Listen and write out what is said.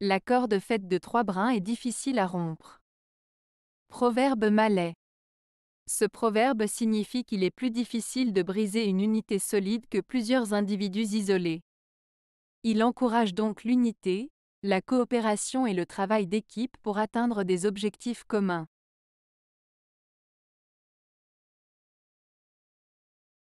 La corde faite de trois brins est difficile à rompre. Proverbe malais. Ce proverbe signifie qu'il est plus difficile de briser une unité solide que plusieurs individus isolés. Il encourage donc l'unité, la coopération et le travail d'équipe pour atteindre des objectifs communs.